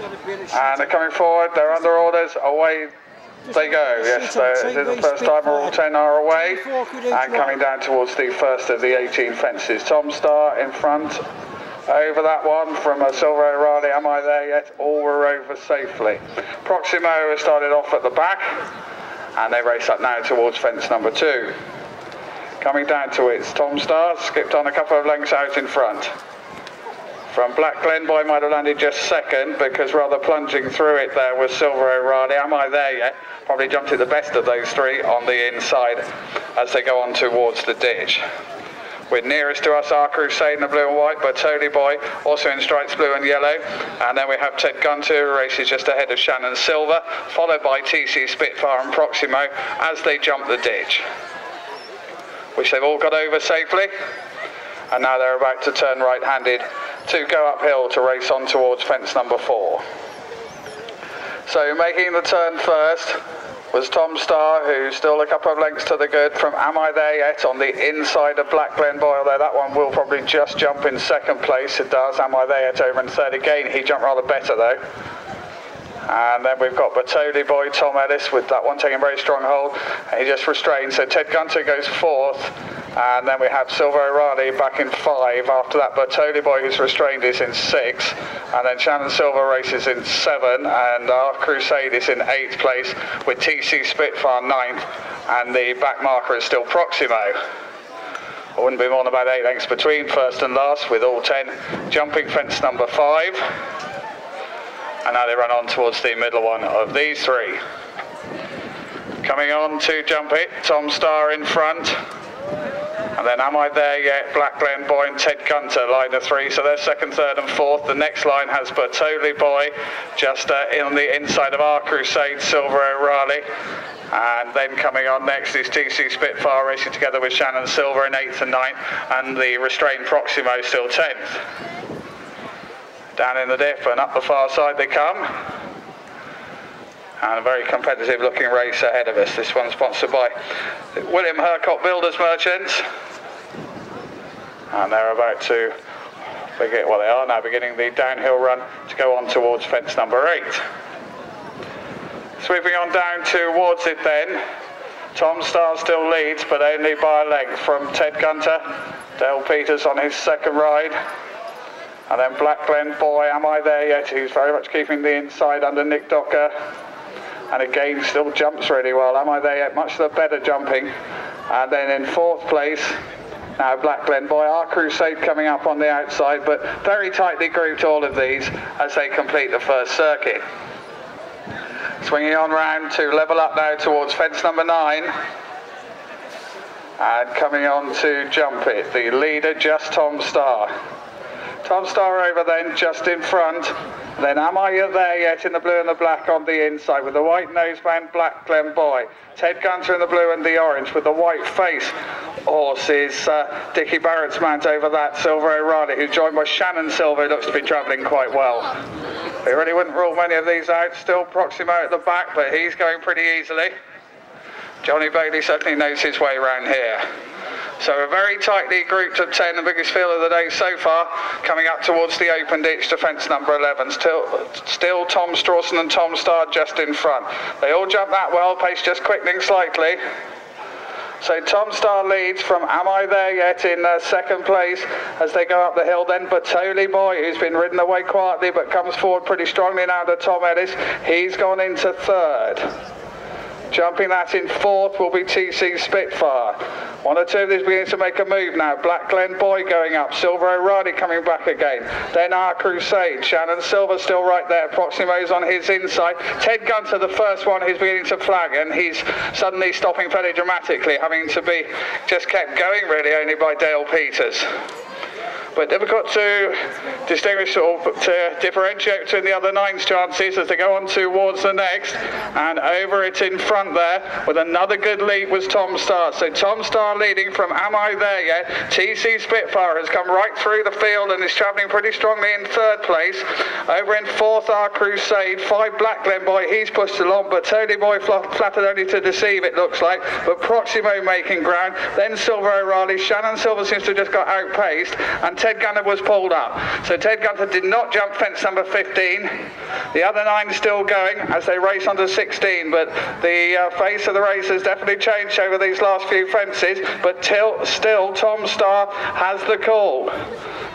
And they're coming forward, they're under orders, away they go. Yes, this is the first time all 10 are away and coming down towards the first of the 18 fences. Tom Star in front. Over that one from a Silver O'Reilly. Am I there yet? All were over safely. Proximo has started off at the back and they race up now towards fence number two. Coming down to it, Tom Star skipped on a couple of lengths out in front. From Black Glen Boy might have landed just second because rather plunging through it there was Silver O'Reilly. Am I there yet? Probably jumped it the best of those three on the inside as they go on towards the ditch. We're nearest to us, our Crusade in the blue and white, but Tony Boy also in stripes blue and yellow. And then we have Ted Gunter, who races just ahead of Shannon Silver, followed by TC Spitfire and Proximo as they jump the ditch. Which they've all got over safely. And now they're about to turn right-handed to go uphill to race on towards fence number four. So making the turn first was Tom Starr, who's still a couple of lengths to the good from Am I There Yet on the inside of Black Glen Boy, although that one will probably just jump in second place. It does. Am I There Yet over in third again. He jumped rather better though. And then we've got Batoli boy Tom Ellis with that one taking very strong hold. And he just restrained. So Ted Gunter goes fourth. And then we have Silver O'Reilly back in five. After that, Batoli boy who's restrained is in six. And then Shannon Silver races in seven. And our Crusade is in eighth place with TC Spitfire ninth. And the back marker is still Proximo. It wouldn't be more than about eight lengths between first and last with all ten jumping fence number five and now they run on towards the middle one of these three. Coming on to jump it, Tom Starr in front. And then am I there yet? Black Glen Boy and Ted Gunter, line of three. So they're second, third and fourth. The next line has Bertoli Boy just uh, on the inside of our Crusade, Silver O'Reilly. And then coming on next is TC Spitfire racing together with Shannon Silver in eighth and ninth. And the restrained Proximo still 10th. Down in the dip and up the far side they come. And a very competitive looking race ahead of us. This one's sponsored by William Hurcott Builders Merchants. And they're about to begin, well they are now beginning the downhill run to go on towards fence number eight. Sweeping on down towards it then. Tom Starr still leads, but only by a length from Ted Gunter. Dale Peters on his second ride. And then Black Glen Boy, am I there yet? He's very much keeping the inside under Nick Docker. And again, still jumps really well. Am I there yet? Much the better jumping. And then in fourth place, now Black Glen Boy, our Crusade coming up on the outside, but very tightly grouped all of these as they complete the first circuit. Swinging on round to level up now towards fence number nine. And coming on to jump it, the leader just Tom Starr. Tom Star over then, just in front. Then am I there yet in the blue and the black on the inside with the white noseband Black Glen Boy. Ted Gunter in the blue and the orange with the white face. Horse is uh, Dickie Barrett's mount over that, Silver O'Reilly, who's joined by Shannon Silver, who looks to be travelling quite well. He really wouldn't rule many of these out. Still Proximo at the back, but he's going pretty easily. Johnny Bailey certainly knows his way around here. So a very tightly grouped of 10, the biggest field of the day so far, coming up towards the open ditch defence number 11. Still, still Tom Strawson and Tom Starr just in front. They all jump that well, pace just quickening slightly. So Tom Starr leads from Am I There Yet in uh, second place as they go up the hill. Then Batoli Boy, who's been ridden away quietly but comes forward pretty strongly now to Tom Ellis. He's gone into third. Jumping that in fourth will be TC Spitfire. One or two of these beginning to make a move now. Black Glen Boy going up. Silver O'Reilly coming back again. Then our Crusade. Shannon Silver still right there. Proximo's on his inside. Ted Gunter, the first one, he's beginning to flag and he's suddenly stopping fairly dramatically, having to be just kept going really only by Dale Peters but difficult to distinguish or to differentiate between the other nine's chances as they go on towards the next. And over it in front there with another good lead was Tom Starr. So Tom Starr leading from Am I There Yet? TC Spitfire has come right through the field and is travelling pretty strongly in third place. Over in fourth, our Crusade. Five Black Glen Boy, he's pushed along, but Tony Boy flattered only to deceive, it looks like. But Proximo making ground. Then Silver O'Reilly. Shannon Silver seems to have just got outpaced. And Ted Gunter was pulled up. So Ted Gunter did not jump fence number 15. The other nine still going as they race onto 16, but the uh, face of the race has definitely changed over these last few fences, but till, still Tom Starr has the call.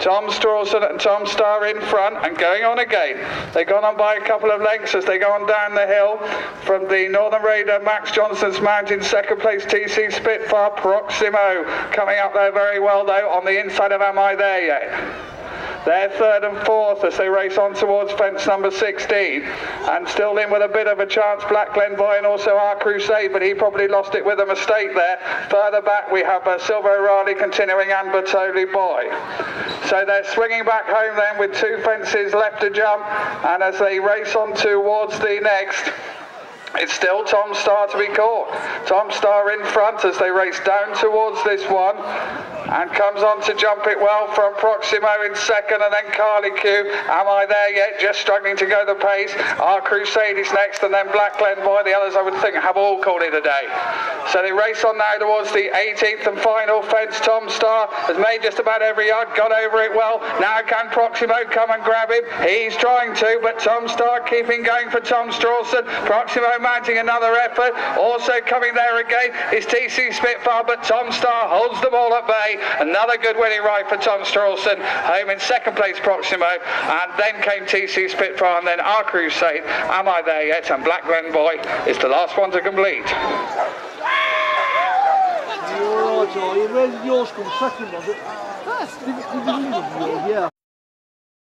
Tom Strawson and Tom Starr in front and going on again. They've gone on by a couple of lengths as they go on down the hill from the Northern Raider Max Johnson's mountain second place TC Spitfire Proximo coming up there very well though on the inside of Am I There Yet? They're third and fourth as they race on towards fence number 16. And still in with a bit of a chance, Black Glen Boy and also Our Crusade, but he probably lost it with a mistake there. Further back we have uh, Silver O'Reilly continuing and Bertoli Boy. So they're swinging back home then with two fences left to jump. And as they race on towards the next, it's still Tom Starr to be caught. Tom Starr in front as they race down towards this one and comes on to jump it well from Proximo in second and then Carly Q. Am I there yet? Just struggling to go the pace. Our Crusade is next and then Black Glen Boy. The others I would think have all called it a day. So they race on now towards the 18th and final fence. Tom Starr has made just about every yard, got over it well. Now can Proximo come and grab him? He's trying to, but Tom Starr keeping going for Tom Strawson. Proximo mounting another effort. Also coming there again is TC Spitfire, but Tom Starr holds them all at bay. Another good winning ride for Tom Strawson. Home in second place Proximo. And then came TC Spitfire and then Our Crusade. Am I there yet? And Black Glen Boy is the last one to complete. Right, are you? Where's yours come second, was it? First. Yeah.